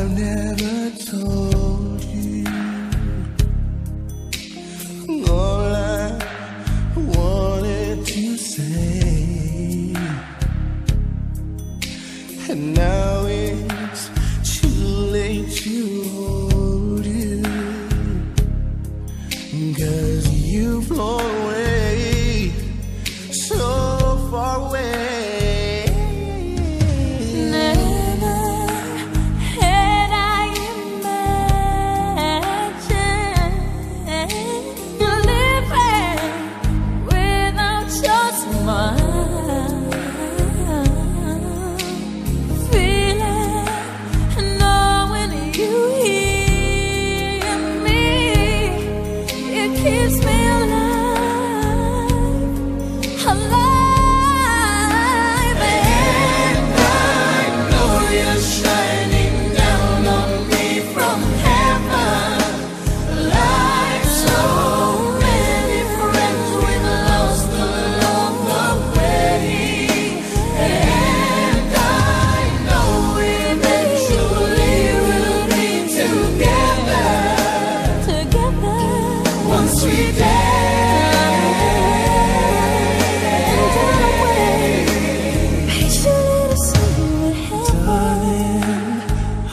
I've never told you all I wanted to say, and now it's too late to hold you, cause you've blown. gives me.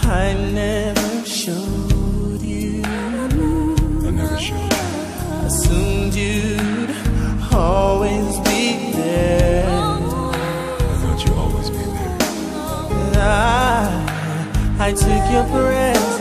I never showed you. I never showed you always be there. I thought you always be there. I took your breath